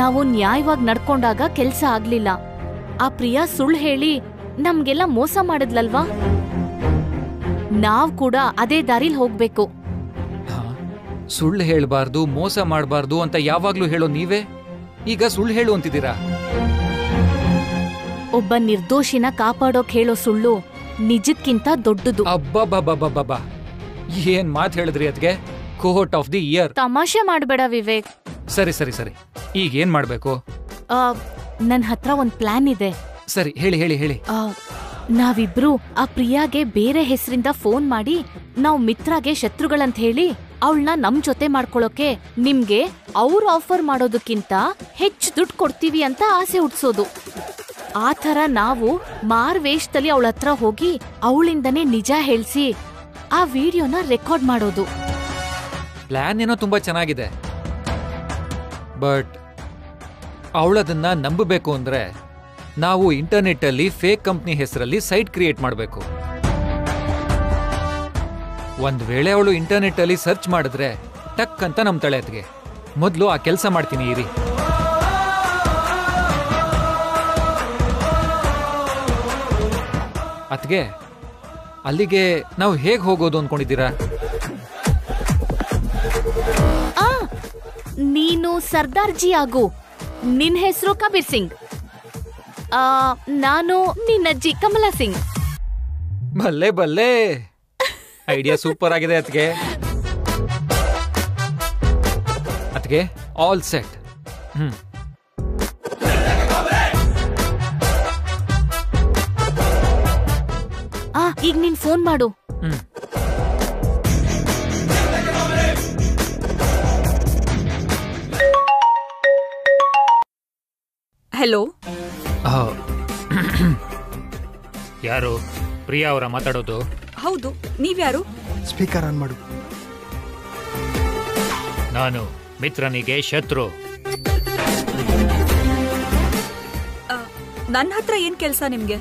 ನಾವು ನ್ಯಾಯವಾಗಿ ನಡ್ಕೊಂಡಾಗ ಕೆಲ್ಸ ಆಗ್ಲಿಲ್ಲ. ಆ ಪ್ರಿಯಾ ಸುಳ್ಳು ಹೇಳಿ ನಮ್ಗೆಲ್ಲ ಮೋಸ ಮಾಡಿದ್ಲಲ್ವಾ? ನಾವ್ ಕೂಡ ಅದೇ ದಾರಿಲ್ ಹೋಗ್ಬೇಕು. ಸುಳ್ಳು ಹೇಳ್ಬಾರ್ದು ಮೋಸ ಮಾಡಬಾರ್ದು ಅಂತ ಯಾವಾಗ್ಲೂ ಹೇಳೋ ನೀವೇ? ಈಗ ಸುಳ್ಳು ಹೇಳು ಅಂತಿದ್ದೀರಾ? ಒಬ್ಬ ನಿರ್ದೋಷಿನ ಕಾಪಾಡೋಕ್ ಹೇಳೋ ಸುಳ್ಳು ನಿಜಕ್ಕಿಂತ ದೊಡ್ಡದು. ಅಬ್ಬಬ್ಬಬ್ಬಬ್ಬಬ್ಬ. ಏನ್ ಮಾತ್ ಹೇಳಿದ್ರಿ ಅದ್ಗೆ ಕೋರ್ಟ್ ಆಫ್ ದಿ ಇಯರ್ ತಮಾಷೆ ಮಾಡ್ಬೇಡ ವಿವೇಕ್. ಸರಿ ಸರಿ ಸರಿ. ಈಗ ಏನ್ ಮಾಡ್ಬೇಕು? ನನ್ನ ನನ್ ಹತ್ರ ಒಂದ್ ಪ್ಲಾನ್ ಇದೆ. ಸರಿ ಹೇಳಿ ಹೇಳಿ ಹೇಳಿ. ಆ, ನಾವಿಬ್ರು ಆ ಪ್ರಿಯಾಗೆ ಬೇರೆ ಹೆಸರಿಂದ ಫೋನ್ ಮಾಡಿ ನಾವು ಮಿತ್ರಾಗೆ ಶತ್ರುಗಳಂತ ಹೇಳಿ ಅವಳನ್ನ ನಮ್ ಜೊತೆ ಮಾಡ್ಕೊಳ್ಳೋಕೆ ನಿಮ್ಗೆ ಅವ್ರು ಆಫರ್ ಮಾಡೋದಕ್ಕಿಂತ ಹೆಚ್ಚು ದುಡ್ಡು ಕೊಡ್ತೀವಿ ಅಂತ ಆಸೆ ಹುಟ್ಸೋದು. ಆ ಥರ ನಾವು ಮಾರ್ ವೇಷದಲ್ಲಿ ಅವಳ ಹತ್ರ ಹೋಗಿ ಅವಳಿಂದನೇ ನಿಜ ಹೇಳ್ಸಿ ಆ ವಿಡಿಯೋನ ರೆಕಾರ್ಡ್ ಮಾಡೋದು. ಪ್ಲಾನ್ ಏನೋ ತುಂಬಾ ಚೆನ್ನಾಗಿದೆ. ಬಟ್ ಅವಳದನ್ನ ನಂಬಬೇಕು ಅಂದ್ರೆ ನಾವು ಇಂಟರ್ನೆಟ್ ಅಲ್ಲಿ ಫೇಕ್ ಕಂಪ್ನಿ ಹೆಸರಲ್ಲಿ ಸೈಟ್ ಕ್ರಿಯೇಟ್ ಮಾಡಬೇಕು. ಒಂದು ವೇಳೆ ಅವಳು ಇಂಟರ್ನೆಟ್ ಅಲ್ಲಿ ಸರ್ಚ್ ಮಾಡಿದ್ರೆ ಟಕ್ ಅಂತ ನಮ್ ತಳೆತ್ಗೆ ಮೊದಲು ಆ ಕೆಲಸ ಮಾಡ್ತೀನಿ, ಇರಿ. ಅತ್ಗೆ, ಅಲ್ಲಿಗೆ ನಾವು ಹೇಗೆ ಹೋಗೋದು ಅನ್ಕೊಂಡಿದ್ದೀರಾ? ಸರ್ದಾರ್ಜಿ ಆಗು ನಿನ್ ಹೆಸರು ಕಬೀರ್ ಸಿಂಗ್. ಆ ನಾನು ನಿನ್ನಜ್ಜಿ ಕಮಲಾ ಸಿಂಗ್. ಬಲ್ಲೆ ಬಲ್ಲೆ. ಐಡಿಯಾ ಸೂಪರ್ ಆಗಿದೆ ಅತ್ಗೆ ಅತ್ಗೆ ಆಲ್ ಸೆಟ್ ಹ್ಮ್. ಆ ಈಗ ನೀನ್ ಫೋನ್ ಮಾಡು. ಹ್ಮ್. ಹೆಲೋ. ಯಾರು? ಪ್ರಿಯಾ ಅವರ ಮಾತಾಡೋದು? ಹೌದು ನೀವ್ಯಾರು? ಸ್ಪೀಕರ್ ಆನ್ ಮಾಡು. ನಾನು ಮಿತ್ರನಿಗೆ ಶತ್ರು. ನನ್ನ ಹತ್ರ ಏನ್ ಕೆಲಸ ನಿಮ್ಗೆ?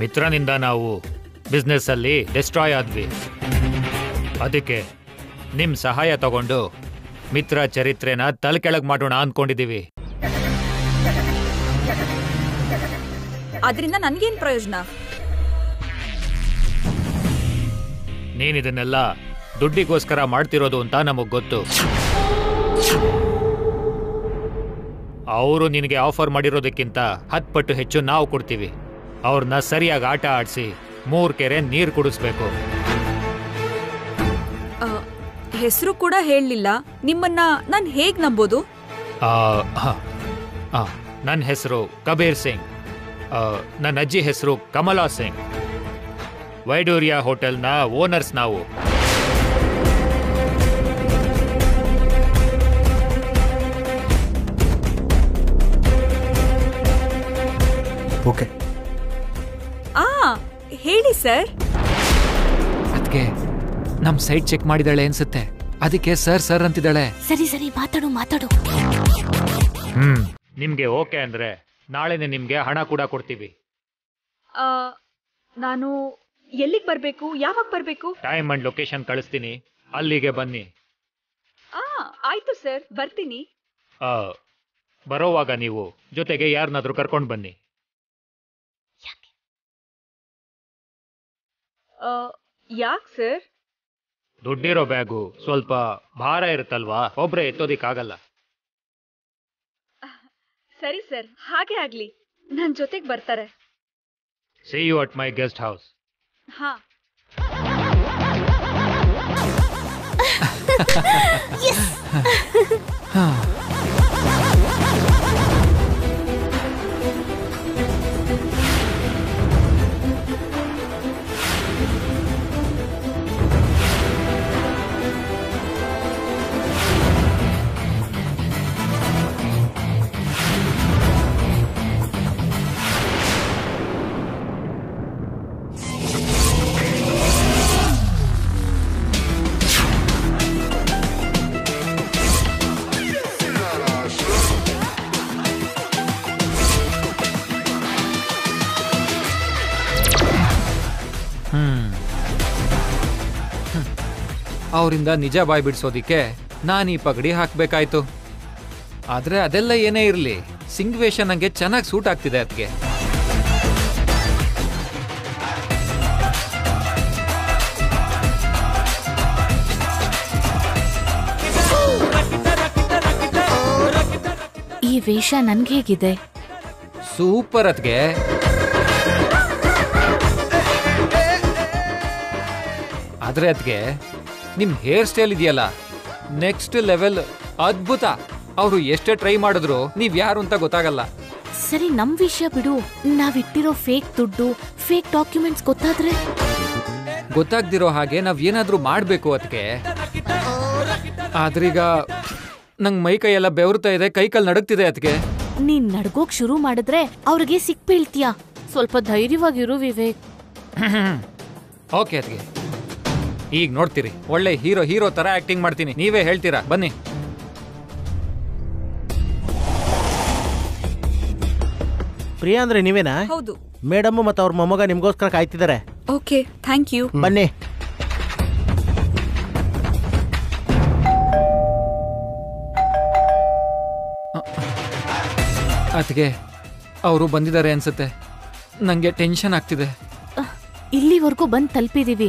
ಮಿತ್ರನಿಂದ ನಾವು ಬಿಸ್ನೆಸ್ ಅಲ್ಲಿ ಡಿಸ್ಟ್ರಾಯ್ ಆದ್ವಿ. ಅದಕ್ಕೆ ನಿಮ್ ಸಹಾಯ ತಗೊಂಡು ಮಿತ್ರ ಚರಿತ್ರೆನ ತಲೆ ಕೆಳಗ್ ಮಾಡೋಣ ಅನ್ಕೊಂಡಿದೀವಿ. ಅದರಿಂದ ನನಗೇನು ಪ್ರಯೋಜನ? ನೀನಿದನ್ನೆಲ್ಲ ದುಡ್ಡಿಗೋಸ್ಕರ ಮಾಡ್ತಿರೋದು ಅಂತ ನಮಗ್ ಗೊತ್ತು. ಅವರು ನಿನಗೆ ಆಫರ್ ಮಾಡಿರೋದಕ್ಕಿಂತ ಹತ್ತು ಪಟ್ಟು ಹೆಚ್ಚು ನಾವು ಕೊಡ್ತೀವಿ. ಅವ್ರನ್ನ ಸರಿಯಾಗಿ ಆಟ ಆಡಿಸಿ ಮೂರ್ ಕೆರೆ ನೀರು ಕುಡಿಸ್ಬೇಕು. ಹೆಸರು ಕೂಡ ಹೇಳಲಿಲ್ಲ. ನಿಮ್ಮನ್ನ ನಾನು ಹೇಗ್ ನಂಬೋದು? ನನ್ನ ಹೆಸರು ಕಬೀರ್ ಸಿಂಗ್. ನನ್ನ ಅಜ್ಜಿ ಹೆಸರು ಕಮಲಾ ಸಿಂಗ್. ವೈಡೂರಿಯಾ ಹೋಟೆಲ್ನ ಓನರ್ಸ್ ನಾವು. ಓಕೆ. ಆ ಹೇಳಿ ಸರ್. ಅದಕ್ಕೆ ನಮ್ಮ ಸೈಟ್ ಚೆಕ್ ಮಾಡಿದಾಳೆ ಅನ್ಸುತ್ತೆ. ಅದಕ್ಕೆ ಸರ್ ಸರ್ ಅಂತಿದ್ದಾಳೆ. ಸರಿ ಸರಿ ಮಾತಾಡು ಮಾತಾಡು. ಹ್ಮ್. ನಿಮ್ಗೆ ಓಕೆ ಅಂದ್ರೆ ನಾಳೆನೇ ನಿಮಗೆ ಹಣ ಕೂಡ ಕೊಡ್ತೀವಿ. ನಾನು ಎಲ್ಲಿಗೆ ಬರಬೇಕು? ಯಾವಾಗ ಬರಬೇಕು? ಟೈಮ್ ಅಂಡ್ ಲೊಕೇಶನ್ ಕಳಿಸ್ತೀನಿ. ಅಲ್ಲಿಗೆ ಬನ್ನಿ. ಆ ಆಯ್ತು ಸರ್ ಬರ್ತೀನಿ. ಆ, ಬರೋವಾಗ ನೀವು ಜೊತೆಗೆ ಯಾರನ್ನಾದ್ರೂ ಕರ್ಕೊಂಡು ಬನ್ನಿ. ಯಾಕೆ ಸರ್? ದುಡ್ಡಿರೋ ಬ್ಯಾಗು ಸ್ವಲ್ಪ ಭಾರ ಇರುತ್ತಲ್ವಾ? ಒಬ್ರೆ ಎತ್ತೋದಿಕ್ಕಾಗಲ್ಲ. ಸರಿ ಸರ್ ಹಾಗೆ ಆಗ್ಲಿ. ನನ್ ಜೊತೆಗೆ ಬರ್ತಾರೆ. See you at my guest house ಹಾ. ಹ್ಮ್ ಅವರಿಂದ ನಿಜ ಬಾಯ್ ಬಿಡಿಸೋದಿಕ್ಕೆ ನಾನು ಈ ಪಗಡಿ ಹಾಕಬೇಕಾಯ್ತು. ಆದರೆ ಅದೆಲ್ಲ ಏನೇ ಇರಲಿ ಸಿಂಗ್ ವೇಷ ನನಗೆ ಚೆನ್ನಾಗಿ ಸೂಟ್ ಆಗ್ತಿದೆ ಅದಕ್ಕೆ ಈ ವೇಷ ನನ್ಗೆ ಹೇಗಿದೆ? ಸೂಪರ್ ಅದ್ಗೆ ಆದ್ರೆ ಅದ್ಗೆ ನಿಮ್ ಹೇರ್ ಸ್ಟೈಲ್ ಇದೆಯಲ್ಲ? ನೆಕ್ಸ್ಟ್ ಲೆವೆಲ್ ಅದ್ಭುತ. ಅವರು ಎಷ್ಟೇ ಟ್ರೈ ಮಾಡಿದ್ರು ನೀವ್ ಯಾರು ಅಂತ ಗೊತ್ತಾಗಲ್ಲ. ಸರಿ ನಮ್ ವಿಷಯ ಬಿಡು. ನಾವಿಟ್ಟಿರೋ ಫೇಕ್ ದುಡ್ಡು ಫೇಕ್ ಡಾಕ್ಯುಮೆಂಟ್ಸ್ ಗೊತ್ತಾದ್ರೆ? ಗೊತ್ತಾಗ್ದಿರೋ ಹಾಗೆ ನಾವ್ ಏನಾದ್ರೂ ಮಾಡ್ಬೇಕು ಅದಕ್ಕೆ ಆದ್ರೀಗ ನಂಗ್ ಮೈ ಕೈ ಎಲ್ಲ ಬೆವರ್ತಾ ಇದೆ ಕೈ ಕಾಲ್ ನಡಗ್ತಿದೆ ಅದಕ್ಕೆ ನೀನ್ ನಡ್ಗೋಕ್ ಶುರು ಮಾಡಿದ್ರೆ ಅವ್ರಿಗೆ ಸಿಕ್ಬೀಳ್ತೀಯ. ಸ್ವಲ್ಪ ಧೈರ್ಯವಾಗಿರು ವಿವೇಕ್. ಓಕೆ ಅದಕ್ಕೆ ಈಗ ನೋಡ್ತೀರಿ. ಒಳ್ಳೆ ಹೀರೋ ಹೀರೋ ತರ ಆಕ್ಟಿಂಗ್ ಮಾಡ್ತೀನಿ. ನೀವೇ ಹೇಳ್ತೀರಾ? ಬನ್ನಿ. ಪ್ರಿಯಾ ಅಂದ್ರೆ ನೀವೇನಾ? ಹೌದು. ಮೇಡಮ್ ಮತ್ತೆ ಅವ್ರ ಮೊಮ್ಮಗ ನಿಮ್ಗೋಸ್ಕರ ಕಾಯ್ತಿದ್ದಾರೆ ಓಕೆ ಥ್ಯಾಂಕ್ ಯು ಬನ್ನಿ. ಅದಕ್ಕೆ ಅವರು ಬಂದಿದ್ದಾರೆ ಅನ್ಸುತ್ತೆ. ನಂಗೆ ಟೆನ್ಷನ್ ಆಗ್ತಿದೆ. ಇಲ್ಲಿವರೆಗೂ ಬಂದ್ ತಲುಪಿದೀವಿ.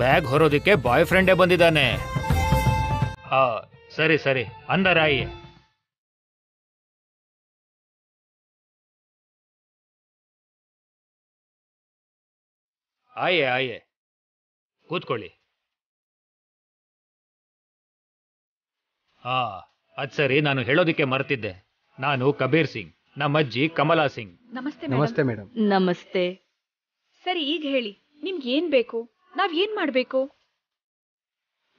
ಬ್ಯಾಗ್ ಹೊರೋದಿಕ್ಕೆ ಬಾಯ್ ಫ್ರೆಂಡೇ ಬಂದಿದ್ದಾನೆ. ಹಾ ಸರಿ ಸರಿ ಅಂದರಾಯಿ. ಆಯೇ ಆಯೇ ಆಯೆ ಕೂತ್ಕೊಳ್ಳಿ. ಹಾ ಅದ್ ಸರಿ ನಾನು ಹೇಳೋದಿಕ್ಕೆ ಮರ್ತಿದ್ದೆ. ನಾನು ಕಬೀರ್ ಸಿಂಗ್ ನಮ್ಮ ಅಜ್ಜಿ ಕಮಲಾ ಸಿಂಗ್. ನಮಸ್ತೆ ನಮಸ್ತೆ ಮೇಡಮ್. ನಮಸ್ತೆ. ಸರಿ ಈಗ ಹೇಳಿ ನಿಮ್ಗೆ ಏನ್ ಬೇಕು? ನಾವ್ ಏನ್ ಮಾಡ್ಬೇಕು?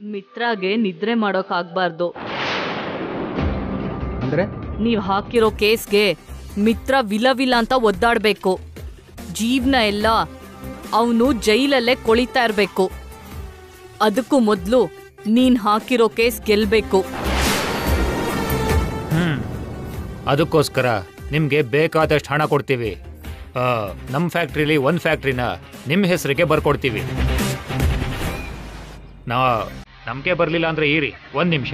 ಮಿತ್ರಾಗೆ ನಿದ್ರೆ ಮಾಡೋಕ್ ಆಗ್ಬಾರ್ದು. ಅಂದ್ರೆ? ನೀವ್ ಹಾಕಿರೋ ಕೇಸ್ಗೆ ಮಿತ್ರ ವಿಲವಿಲ್ಲ ವಿಲ ಅಂತ ಒದ್ದಾಡ್ಬೇಕು. ಜೀವನ ಎಲ್ಲ ಅವನು ಜೈಲಲ್ಲೇ ಕೊಳಿತಾ ಇರ್ಬೇಕು. ಅದಕ್ಕೂ ಮೊದ್ಲು ನೀನ್ ಹಾಕಿರೋ ಕೇಸ್ ಗೆಲ್ಬೇಕು. ಹ್ಮ್. ಅದಕ್ಕೋಸ್ಕರ ನಿಮ್ಗೆ ಬೇಕಾದಷ್ಟು ಹಣ ಕೊಡ್ತೀವಿ. ಆ, ನಮ್ ಫ್ಯಾಕ್ಟ್ರಿಲಿ ಒಂದ್ ಫ್ಯಾಕ್ಟ್ರಿನ ನಿಮ್ ಹೆಸರಿಗೆ ಬರ್ಕೊಡ್ತೀವಿ. ನಾ ನಮಗೆ ಬರಲಿಲ್ಲ ಅಂದ್ರೆ ಇರಿ, ಒಂದು ನಿಮಿಷ.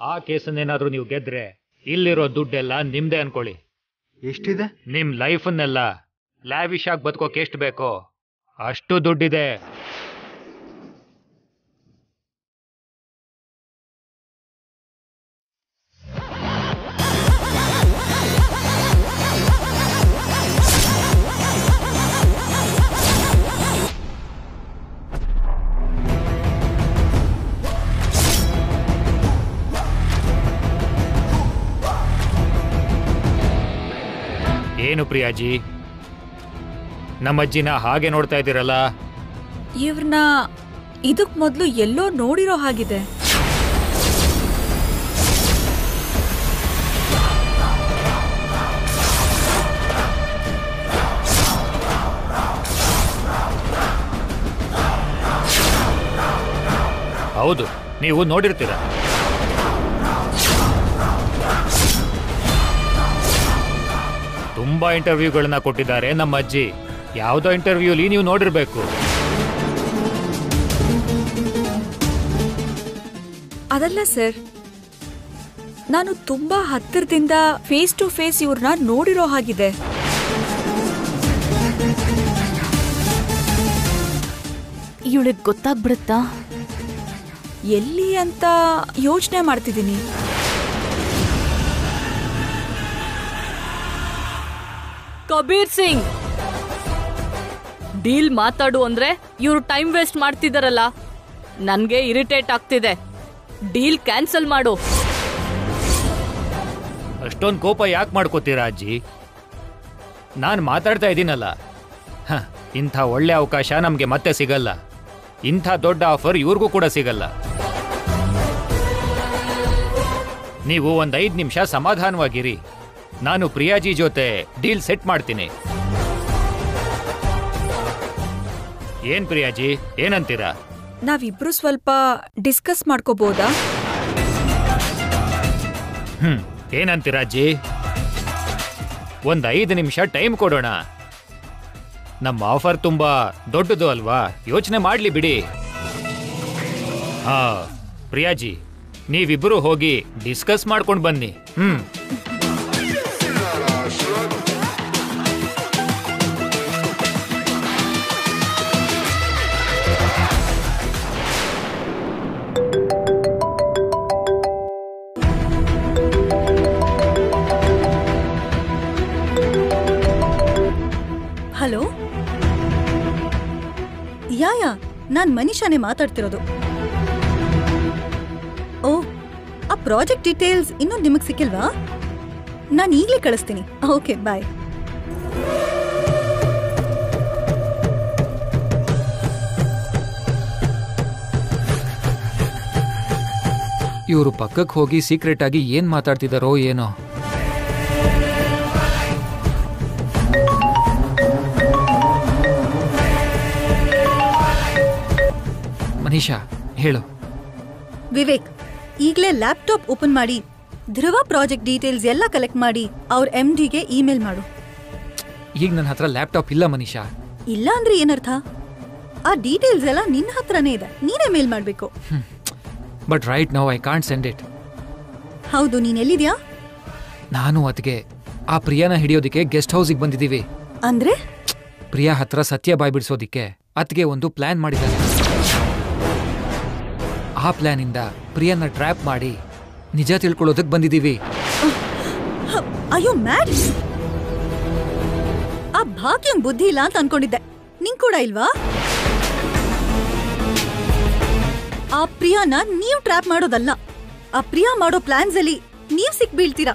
ಆ ಕೇಸನ್ನೇನಾದರೂ ನೀವು ಗೆದ್ರೆ ಇಲ್ಲಿರೋ ದುಡ್ಡೆಲ್ಲ ನಿಮ್ದೇ ಅನ್ಕೊಳ್ಳಿ. ಎಷ್ಟಿದೆ? ನಿಮ್ ಲೈಫನ್ನೆಲ್ಲ ಲ್ಯಾವಿಶ್ ಆಗಿ ಬದುಕೋಕೆ ಎಷ್ಟು ಬೇಕೋ ಅಷ್ಟು ದುಡ್ಡಿದೆ. ಏನು ಪ್ರಿಯಾಜಿ? ನಮ್ಮ ಅಜ್ಜಿನ ಹಾಗೆ ನೋಡ್ತಾ ಇದ್ದೀರಲ್ಲ? ಇವ್ರನ್ನ ಇದಕ್ ಮೊದ್ಲು ಎಲ್ಲೋ ನೋಡಿರೋ ಹಾಗಿದೆ. ಹೌದು ನೀವು ನೋಡಿರ್ತೀರ. ತುಂಬಾ ಇಂಟರ್ವ್ಯೂಗಳನ್ನ ಕೊಟ್ಟಿದ್ದಾರೆ ನಮ್ಮ ಅಜ್ಜಿ. ಯಾವುದೋ ಇಂಟರ್ವ್ಯೂಲಿ ನೀವು ನೋಡಿರ್ಬೇಕು. ಅದಲ್ಲ ಸರ್ ನಾನು ತುಂಬಾ ಹತ್ತಿರದಿಂದ ಫೇಸ್ ಟು ಫೇಸ್ ಇವ್ರನ್ನ ನೋಡಿರೋ ಹಾಗಿದೆ. ಇವಳಿಗೆ ಗೊತ್ತಾಗ್ಬಿಡುತ್ತಾ? ಎಲ್ಲಿ ಅಂತ ಯೋಚನೆ ಮಾಡ್ತಿದ್ದೀನಿ. ಕಬೀರ್ ಸಿಂಗ್. ಡೀಲ್ ಮಾತಾಡು ಅಂದ್ರೆ ಇವ್ರು ಟೈಮ್ ವೇಸ್ಟ್ ಮಾಡ್ತಿದಾರಲ್ಲ. ನನ್ಗೆ ಇರಿಟೇಟ್ ಆಗ್ತಿದೆ. ಡೀಲ್ ಕ್ಯಾನ್ಸಲ್ ಮಾಡು. ಅಷ್ಟೊಂದು ಕೋಪ ಯಾಕೆ ಮಾಡ್ಕೋತೀರಾ ಅಜ್ಜಿ? ನಾನು ಮಾತಾಡ್ತಾ ಇದ್ದೀನಲ್ಲ. ಇಂಥ ಒಳ್ಳೆ ಅವಕಾಶ ನಮಗೆ ಮತ್ತೆ ಸಿಗಲ್ಲ. ಇಂಥ ದೊಡ್ಡ ಆಫರ್ ಇವ್ರಿಗೂ ಕೂಡ ಸಿಗಲ್ಲ. ನೀವು ಒಂದು ಐದು ನಿಮಿಷ ಸಮಾಧಾನವಾಗಿರಿ. ನಾನು ಪ್ರಿಯಾಜಿ ಜೊತೆ ಡೀಲ್ ಸೆಟ್ ಮಾಡ್ತೀನಿ. ಏನ್ ಪ್ರಿಯಾಜಿ? ಏನಂತೀರಾ? ನಾವಿಬ್ರು ಸ್ವಲ್ಪ ಡಿಸ್ಕಸ್ ಮಾಡ್ಕೋಬಹುದಾ ಹ್ಮ್ ಏನಂತೀರಾ ಅಜ್ಜಿ? ಒಂದ್ ಐದು ನಿಮಿಷ ಟೈಮ್ ಕೊಡೋಣ. ನಮ್ಮ ಆಫರ್ ತುಂಬಾ ದೊಡ್ಡದು ಅಲ್ವಾ? ಯೋಚನೆ ಮಾಡ್ಲಿ ಬಿಡಿ. ಹಾ ಪ್ರಿಯಾಜಿ ನೀವಿಬ್ರು ಹೋಗಿ ಡಿಸ್ಕಸ್ ಮಾಡ್ಕೊಂಡು ಬನ್ನಿ. ಹ್ಮ್. ನಾನ್ ಮನೀಷಾನೇ ಮಾತಾಡ್ತಿರೋದು. ಓ, ಆ ಪ್ರಾಜೆಕ್ಟ್ ಡೀಟೇಲ್ಸ್ ಇನ್ನೂ ನಿಮಗ್ ಸಿಕ್ಕಿಲ್ವಾ? ನಾನು ಈಗಲೇ ಕಳಿಸ್ತೀನಿ. Okay, bye. ಇವರು ಪಕ್ಕಕ್ಕೆ ಹೋಗಿ ಸೀಕ್ರೆಟ್ ಆಗಿ ಏನ್ ಮಾತಾಡ್ತಿದಾರೋ ಏನೋ. ಮನೀಷಾ ಹೇಳು. ವಿವೇಕ್ ಈಗಲೇ ಲ್ಯಾಪ್ಟಾಪ್ ಓಪನ್ ಮಾಡಿ ಧ್ರುವ ಪ್ರಾಜೆಕ್ಟ್ ಡೀಟೇಲ್ಸ್ ಎಲ್ಲ ಕಲೆಕ್ಟ್ ಮಾಡಿ ಅವ್ರ ಎಂ ಡಿಗೆ ಇಮೇಲ್ ಮಾಡು. ಈಗ ನನ್ನ ಹತ್ರ ಲ್ಯಾಪ್ಟಾಪ್ ಇಲ್ಲ ಮನೀಷಾ. ಇಲ್ಲ ಅಂದ್ರೆ ಏನರ್ಥ? ಆ ಡೀಟೇಲ್ಸ್ ಎಲ್ಲ ನಿನ್ನ ಹತ್ರನೇ ಇದೆ ನೀನೇ ಮೇಲ್ ಮಾಡಬೇಕು. But right now I can't send it ಹೌದು ನೀನ್ ಎಲ್ಲಿದ್ಯಾ? ನಾನು ಅದಕ್ಕೆ ಆ ಪ್ರಿಯಾನ ಹಿಡಿಯೋದಿಕ್ಕೆ ಗೆಸ್ಟ್ ಹೌಸಿಗೆ ಬಂದಿದ್ದೀವಿ. ಅಂದ್ರೆ? ಪ್ರಿಯಾ ಹತ್ರ ಸತ್ಯ ಬಾಯ್ ಬಿಡಿಸೋದಿಕ್ಕೆ ಅತ್ಗೆ ಒಂದು ಪ್ಲಾನ್ ಮಾಡಿದ್ದಾರೆ ಆ ಪ್ಲಾನಿಂದ ಪ್ರಿಯನ್ನ ಟ್ರ್ಯಾಪ್ ಮಾಡಿ ನಿಜ ತಿಳ್ಕೊಳ್ಳೋದಕ್ಕೆ ಬಂದಿದ್ದೀವಿ. ಅಯ್ಯೋ, ಮ್ಯಾಡ್! ಆ ಭಾಗ್ಯಂಗ್ ಬುದ್ಧಿ ಇಲ್ಲ ಅಂತ ಅನ್ಕೊಂಡಿದ್ದೆ. ನಿಂಗ್ ಕೂಡ ಇಲ್ವಾ? ಆ ಪ್ರಿಯಾನ ನೀವ್ ಟ್ರ್ಯಾಪ್ ಮಾಡೋದಲ್ಲ. ಆ ಪ್ರಿಯಾ ಮಾಡೋ ಪ್ಲಾನ್ಸ್ ಅಲ್ಲಿ ನೀವ್ ಸಿಕ್ ಬೀಳ್ತೀರಾ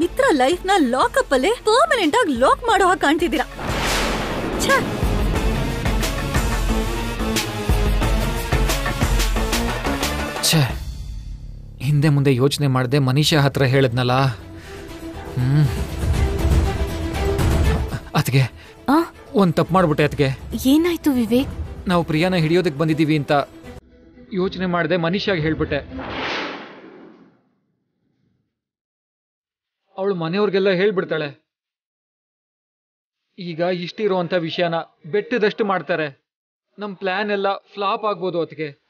ಮಿತ್ರ ಲೈಫ್ನ ಲಾಕಪ್ ಅಲ್ಲೇ ಪರ್ಮನೆಂಟ್ ಆಗಿ ಲಾಕ್ ಮಾಡೋ ಹಾಗೆ ಕಾಣ್ತಿದ್ದೀರಾ? ಹಿಂದೆ ಮುಂದೆ ಯೋಚನೆ ಮಾಡದೆ ಮನೀಷಾ ಹತ್ರ ಹೇಳದ್ನಲ್ಲ. ಹ್ಮ್. ಅತ್ಗೆ ಆ? ಒಂದ್ ತಪ್ಪು ಮಾಡ್ಬಿಟ್ಟೆ ಅತ್ಗೆ ಏನಾಯ್ತು ವಿವೇಕ್? ನಾವು ಪ್ರಿಯಾನ ಹಿಡಿಯೋದಕ್ಕೆ ಬಂದಿದ್ದೀವಿ ಅಂತ ಯೋಚನೆ ಮಾಡದೆ ಮನೀಷಾಗೆ ಹೇಳ್ಬಿಟ್ಟೆ. ಅವಳು ಮನೆಯವ್ರಿಗೆಲ್ಲ ಹೇಳ್ಬಿಡ್ತಾಳೆ. ಈಗ ಇಷ್ಟಿರುವಂತ ವಿಷಯನ ಬೆಟ್ಟದಷ್ಟು ಮಾಡ್ತಾರೆ. ನಮ್ಮ ಪ್ಲಾನ್ ಎಲ್ಲ ಫ್ಲಾಪ್ ಆಗ್ಬೋದು ಅದಕ್ಕೆ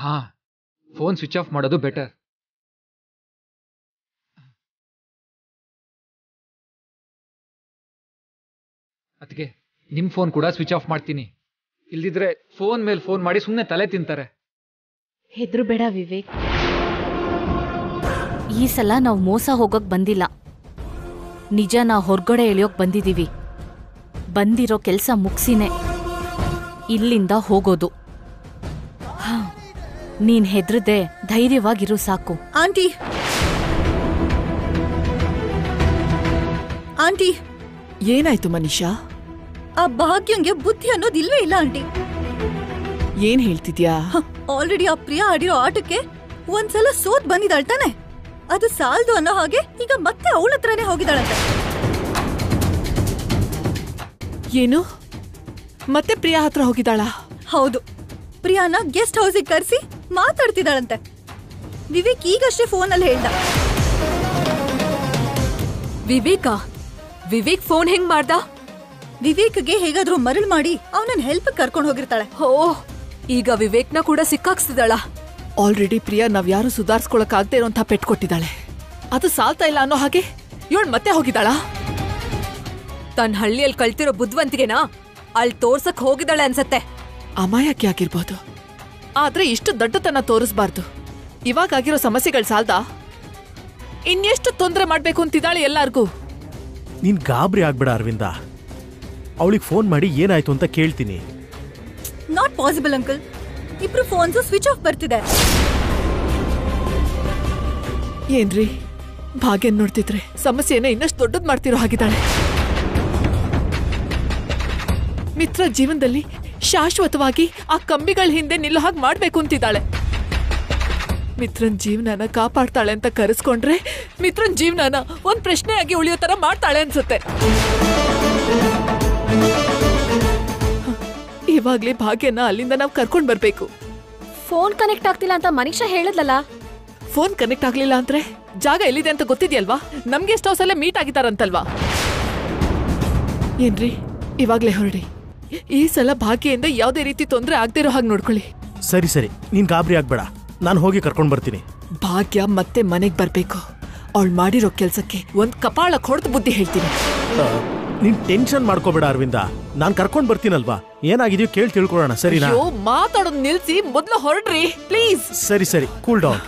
ಹಾ, ಫೋನ್ ಸ್ವಿಚ್ ಆಫ್ ಮಾಡೋದು ಬೆಟರ್ ಅದಕ್ಕೆ ನಿಮ್ ಫೋನ್ ಕೂಡ ಸ್ವಿಚ್ ಆಫ್ ಮಾಡ್ತೀನಿ. ಇಲ್ದಿದ್ರೆ ಫೋನ್ ಮೇಲೆ ಫೋನ್ ಮಾಡಿ ಸುಮ್ಮನೆ ತಲೆ ತಿಂತಾರೆ. ಹೆದ್ರು ಬೇಡ ವಿವೇಕ್. ಈ ಸಲ ನಾವು ಮೋಸ ಹೋಗಕ್ ಬಂದಿಲ್ಲ. ನಿಜ ನಾವು ಹೊರಗಡೆ ಎಳಿಯೋಕ್ ಬಂದಿದ್ದೀವಿ ಬಂದಿರೋ ಕೆಲಸ ಮುಗಿಸಿನೇ. ಇಲ್ಲಿಂದ ಹೋಗೋದು. ನೀನ್ ಹೆದ್ರದೆ ಧೈರ್ಯವಾಗಿರು ಸಾಕು. ಆಂಟಿ. ಆಂಟಿ. ಏನಾಯ್ತು ಮನೀಷಾ? ಆ ಭಾಗ್ಯಂಗೆ ಬುದ್ಧಿ ಅನ್ನೋದು ಇಲ್ವೇ ಇಲ್ಲ ಆಂಟಿ. ಏನ್ ಹೇಳ್ತಿದ್ಯಾ? ಆಲ್ರೆಡಿ ಆ ಪ್ರಿಯಾ ಆಡಿರೋ ಆಟಕ್ಕೆ ಒಂದ್ಸಲ ಸೋತ್ ಬಂದಿದ್ದಾಳ್ ತಾನೆ. ಅದು ಸಾಲದು ಅನ್ನೋ ಹಾಗೆ ಈಗ ಮತ್ತೆ ಅವಳ ಹತ್ರನೇ ಹೋಗಿದ್ದಾಳಂತೆ. ಏನು? ಮತ್ತೆ ಪ್ರಿಯಾ ಹತ್ರ ಹೋಗಿದ್ದಾಳಾ? ಹೌದು. ಪ್ರಿಯಾನ ಗೆಸ್ಟ್ ಹೌಸಿಗೆ ಕರೆಸಿ ಮಾತಾಡ್ತಿದ್ದಾಳಂತೆ. ವಿವೇಕ್ ಈಗಷ್ಟೇ ಫೋನಲ್ಲಿ ಹೇಳ್ದ. ವಿವೇಕ ವಿವೇಕ್ ಫೋನ್ ಹೆಂಗ್ ಮಾಡ್ದ? ವಿವೇಕ್ಗೆ ಹೇಗಾದ್ರೂ ಮರಳು ಮಾಡಿ ಅವನನ್ನ ಹೆಲ್ಪ್ ಕರ್ಕೊಂಡು ಹೋಗಿರ್ತಾಳೆ. ಓ ಈಗ ವಿವೇಕ್ನ ಕೂಡ ಸಿಕ್ಕಾಕ್ಸ್ತಿದ್ದಾಳ. ಆಲ್ರೆಡಿ ಪ್ರಿಯಾ ನಾವ್ ಯಾರು ಸುಧಾರಿಸ್ಕೊಳಕ್ ಆಗದೆ ಇರೋಂತ ಪೆಟ್ ಕೊಟ್ಟಿದ್ದಾಳೆ. ಅದು ಸಾಲ್ತಾ ಇಲ್ಲ ಅನ್ನೋ ಹಾಗೆ ಇವಳು ಮತ್ತೆ ಹೋಗಿದ್ದಾಳ? ತನ್ನ ಹಳ್ಳಿಯಲ್ಲಿ ಕಳ್ತಿರೋ ಬುದ್ಧಿವಂತಿಗೆನಾ ಅಲ್ಲಿ ತೋರ್ಸಕ್ ಹೋಗಿದ್ದಾಳೆ ಅನ್ಸತ್ತೆ. ಅಮಾಯಕ್ಕೆ ಆಗಿರ್ಬೋದು. ಆದ್ರೆ ಇಷ್ಟು ದಡ್ಡತನ ತೋರಿಸ್ಬಾರ್ದು. ಇವಾಗಾಗಿರೋ ಸಮಸ್ಯೆಗಳು ಸಾಲ್ದ? ಇನ್ನೆಷ್ಟು ತೊಂದರೆ ಮಾಡ್ಬೇಕು ಅಂತಿದ್ದಾಳೆ ಎಲ್ಲಾರ್ಗೂ? ನೀನ್ ಗಾಬರಿ ಆಗ್ಬೇಡ ಅರವಿಂದ. ಅವಳಿಗೆ ಫೋನ್ ಮಾಡಿ ಏನಾಯ್ತು ಅಂತ ಕೇಳ್ತೀನಿ. ನಾಟ್ ಪಾಸಿಬಲ್ ಅಂಕಲ್ ಇಬ್ರು ಫೋನ್ಸು ಸ್ವಿಚ್ ಆಫ್ ಬರ್ತಿದೆ. ಏನ್ರಿ? ಭಾಗ್ಯ ನೋಡ್ತಿದ್ರೆ ಸಮಸ್ಯೆನ ಇನ್ನಷ್ಟು ದೊಡ್ಡದ್ ಮಾಡ್ತಿರೋ ಹಾಗಿದ್ದಾಳೆ. ಮಿತ್ರ ಜೀವನದಲ್ಲಿ ಶಾಶ್ವತವಾಗಿ ಆ ಕಂಬಿಗಳ ಹಿಂದೆ ನಿಲ್ಲೋ ಹಾಗೆ ಮಾಡ್ಬೇಕು ಅಂತಿದ್ದಾಳೆ. ಮಿತ್ರನ್ ಜೀವನನ ಕಾಪಾಡ್ತಾಳೆ ಅಂತ ಕರೆಸ್ಕೊಂಡ್ರೆ ಮಿತ್ರನ್ ಜೀವನನ ಒಂದ್ ಪ್ರಶ್ನೆಯಾಗಿ ಉಳಿಯೋ ತರ ಮಾಡ್ತಾಳೆ ಅನ್ಸುತ್ತೆ. ಇವಾಗ್ಲೇ ಭಾಗ್ಯನ ಅಲ್ಲಿಂದ ನಾವು ಕರ್ಕೊಂಡ್ ಬರ್ಬೇಕು. ಫೋನ್ ಕನೆಕ್ಟ್ ಆಗ್ತಿಲ್ಲ ಅಂತ ಮನೀಷಾ ಹೇಳಿದ್ಲಲ್ಲ? ಫೋನ್ ಕನೆಕ್ಟ್ ಆಗ್ಲಿಲ್ಲ ಅಂದ್ರೆ ಜಾಗ ಎಲ್ಲಿದೆ ಅಂತ ಗೊತ್ತಿದ್ಯಲ್ವಾ? ನಮ್ಗೆ ಎಷ್ಟೋ ಸಲ ಮೀಟ್ ಆಗಿದಾರಂತಲ್ವಾ ಏನ್ರಿ? ಇವಾಗ್ಲೇ ಹೊರಡಿ. ಈ ಸಲ ಭಾಗ್ಯದಿಂದ ಯಾವ್ದೇ ರೀತಿ ತೊಂದ್ರೆ ಇರೋ ಹಾಗೆ ನೋಡ್ಕೊಳ್ಳಿ. ಸರಿ ಸರಿ. ನೀನ್ ಗಾಬರಿ ಆಗ್ಬೇಡ. ನಾನು ಹೋಗಿ ಕರ್ಕೊಂಡು ಬರ್ತೀನಿ. ಭಾಗ್ಯ ಮತ್ತೆ ಮನೆಗೆ ಬರ್ಬೇಕು. ಅವಳು ಮಾಡಿರೋ ಕೆಲ್ಸಕ್ಕೆ ಒಂದ್ ಕಪಾಳ ಹೊಡೆದು ಬುದ್ಧಿ ಹೇಳ್ತೀನಿ. ನೀನ್ ಟೆನ್ಷನ್ ಮಾಡ್ಕೋಬೇಡ ಅರವಿಂದ. ನಾನು ಕರ್ಕೊಂಡು ಬರ್ತೀನಲ್ವಾ? ಏನಾಗಿದ್ಯೋ ಕೇಳಿ ತಿಳ್ಕೊಳ್ಳೋಣ ಸರಿನಾ? ಅಯ್ಯೋ ಮಾತಾಡೋದ್ ನಿಲ್ಸಿ ಮೊದ್ಲು ಹೊರಡ್ರಿ ಪ್ಲೀಸ್. ಸರಿ ಸರಿ. ಕೂಲ್ ಡೌನ್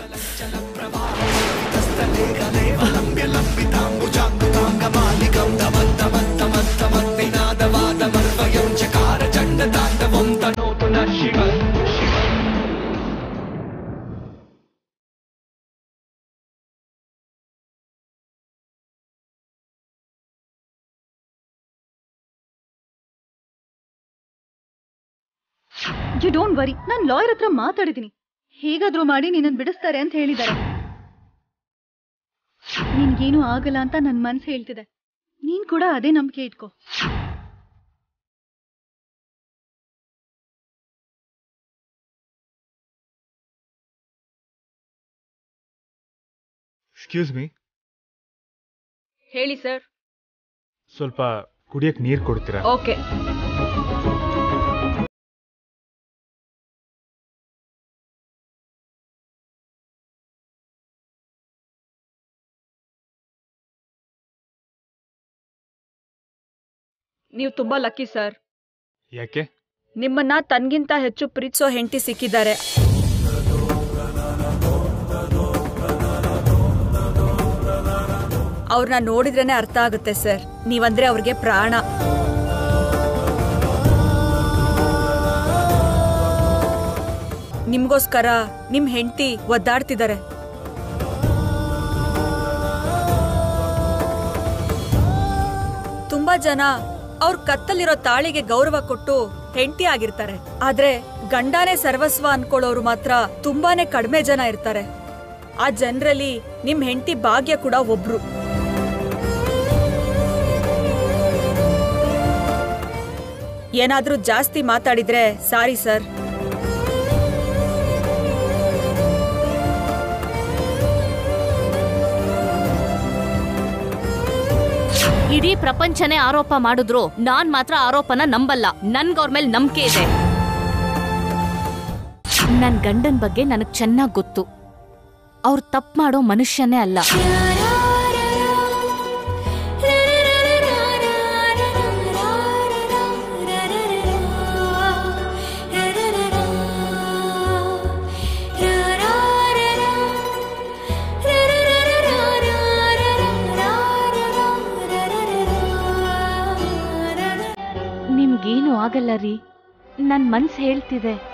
ಡೋಂಟ್ ವರಿ ನಾನು ಲಾಯರ್ ಹತ್ರ ಮಾತಾಡಿದ್ದೀನಿ ಹೇಗಾದ್ರೂ ಮಾಡಿ ನಿನ್ನನ್ನು ಬಿಡಿಸ್ತಾರೆ ಅಂತ ಹೇಳಿದ್ದಾರೆ ನಿನ್ಗೇನು ಆಗಲ್ಲ ಅಂತ ನನ್ನ ಮನ್ಸು ಹೇಳ್ತಿದೆ. ನೀನ್ ಕೂಡ ಅದೇ ನಂಬಿಕೆ ಇಟ್ಕೋ. ಎಕ್ಸ್ಕ್ಯೂಸ್ ಮೀ ಹೇಳಿ ಸರ್. ಸ್ವಲ್ಪ ಕುಡಿಯಕ್ ನೀರ್ ಕೊಡ್ತೀರಾ? ಓಕೆ. ನೀವು ತುಂಬಾ ಲಕ್ಕಿ ಸರ್ ಯಾಕೆ? ನಿಮ್ಮನ್ನ ತನ್ಗಿಂತ ಹೆಚ್ಚು ಪ್ರೀತಿಸೋ ಹೆಂಡತಿ ಸಿಕ್ಕಿದ್ದಾರೆ. ಅವ್ರನ್ನ ನೋಡಿದ್ರೇನೆ ಅರ್ಥ ಆಗುತ್ತೆ ಸರ್ ನೀವಂದ್ರೆ ಅವ್ರಿಗೆ ಪ್ರಾಣ. ನಿಮ್ಗೋಸ್ಕರ ನಿಮ್ ಹೆಂಡತಿ ಒದ್ದಾಡ್ತಿದ್ದಾರೆ. ತುಂಬಾ ಜನ ಅವ್ರ ಕತ್ತಲ್ಲಿರೋ ತಾಳಿಗೆ ಗೌರವ ಕೊಟ್ಟು ಹೆಂಡತಿ ಆಗಿರ್ತಾರೆ. ಆದ್ರೆ ಗಂಡನೇ ಸರ್ವಸ್ವ ಅನ್ಕೊಳ್ಳೋರು ಮಾತ್ರ ತುಂಬಾನೇ ಕಡಿಮೆ ಜನ ಇರ್ತಾರೆ. ಆ ಜನರಲ್ಲಿ ನಿಮ್ ಹೆಂಡತಿ ಭಾಗ್ಯ ಕೂಡ ಒಬ್ರು. ಏನಾದ್ರೂ ಜಾಸ್ತಿ ಮಾತಾಡಿದ್ರೆ ಸಾರಿ ಸರ್. ಇಡೀ ಪ್ರಪಂಚನೇ ಆರೋಪ ಮಾಡಿದ್ರು. ನಾನ್ ಮಾತ್ರ ಆರೋಪನ ನಂಬಲ್ಲ. ನನ್ಗ ಅವ್ರ ಮೇಲೆ ನಂಬಿಕೆ ಇದೆ. ನನ್ ಗಂಡನ್ ಬಗ್ಗೆ ನನಗ್ ಚೆನ್ನಾಗ್ ಗೊತ್ತು. ಅವ್ರು ತಪ್ಪು ಮಾಡೋ ಮನುಷ್ಯನೇ ಅಲ್ಲ. ಆಗಲ್ಲ ರೀ. ನನ್ ಮನ್ಸ್ ಹೇಳ್ತಿದೆ.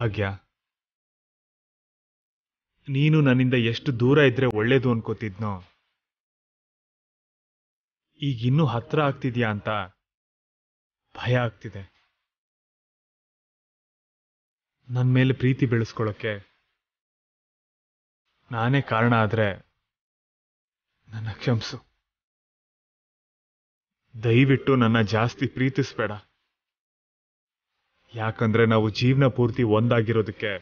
ಭಾಗ್ಯ. ನೀನು ನನ್ನಿಂದ ಎಷ್ಟು ದೂರ ಇದ್ರೆ ಒಳ್ಳೇದು ಅನ್ಕೋತಿದ್ನೋ. ಈಗ ಇನ್ನೂ ಹತ್ರ ಆಗ್ತಿದ್ಯಾ ಅಂತ ಭಯ ಆಗ್ತಿದೆ. ನನ್ನ ಮೇಲೆ ಪ್ರೀತಿ ಬೆಳೆಸ್ಕೊಳ್ಳೋಕೆ ನಾನೇ ಕಾರಣ ಆದ್ರೆ ನನ್ನ ಕ್ಷಮಿಸು. ದಯವಿಟ್ಟು ನನ್ನ ಜಾಸ್ತಿ ಪ್ರೀತಿಸ್ಬೇಡ. ಯಾಕಂದ್ರೆ ನಾವು ಜೀವನ ಪೂರ್ತಿ ಒಂದಾಗಿರೋದಕ್ಕೆ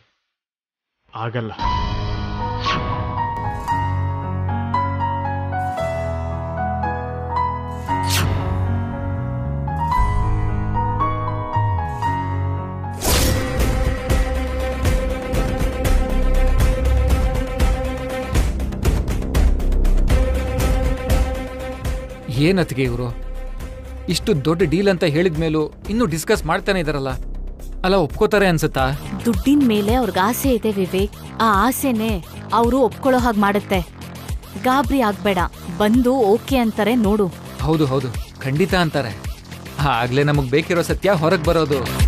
ಆಗಲ್ಲ. ಏನತ್ತಿಗೆ ಇವರು? ಇಷ್ಟು ದೊಡ್ಡ ಡೀಲ್ ಅಂತ ಹೇಳಿದ ಮೇಲೂ ಇನ್ನೂ ಡಿಸ್ಕಸ್ ಮಾಡ್ತಾನೆ ಇದ್ದಾರಲ್ಲ ಅಲ್ಲ ಒಪ್ಕೋತಾರೆ ಅನ್ಸುತ್ತಾ? ದುಡ್ಡಿನ ಮೇಲೆ ಅವ್ರಿಗೆ ಆಸೆ ಇದೆ ವಿವೇಕ್. ಆ ಆಸೆನೆ ಅವರು ಒಪ್ಕೊಳ್ಳೋ ಹಾಗೆ ಮಾಡುತ್ತೆ. ಗಾಬರಿ ಆಗ್ಬೇಡ. ಬಂದು ಓಕೆ ಅಂತಾರೆ ನೋಡು. ಹೌದು ಹೌದು. ಖಂಡಿತ ಅಂತಾರೆ. ಆಗ್ಲೇ ನಮಗ್ ಬೇಕಿರೋ ಸತ್ಯ ಹೊರಗೆ ಬರೋದು.